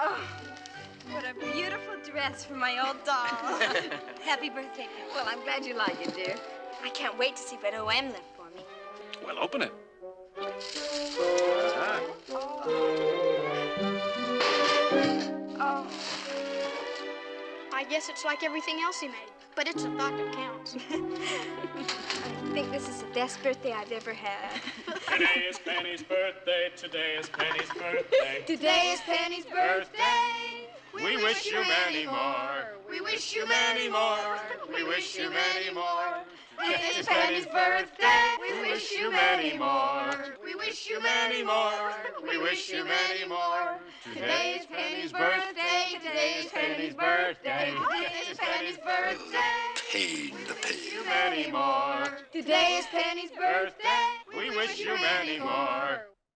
Oh, what a beautiful dress for my old doll. Happy birthday, Pippi. Well, I'm glad you like it, dear. I can't wait to see what OM left for me. Well, open it. Ah. Oh, I guess it's like everything else he made, but it's a thought that counts. I think this is the best birthday I've ever had. Today is Penny's birthday. Today is Penny's birthday. Today is Penny's birthday. We wish you many more. We wish you many more. We wish you many more. Today is Penny's birthday. We wish you many more. We wish you many more. We wish you many more. Today is Penny's birthday. Today is Penny's birthday. Today is Penny's birthday. Paid the You many more. Today is Penny's birthday. We wish you many more.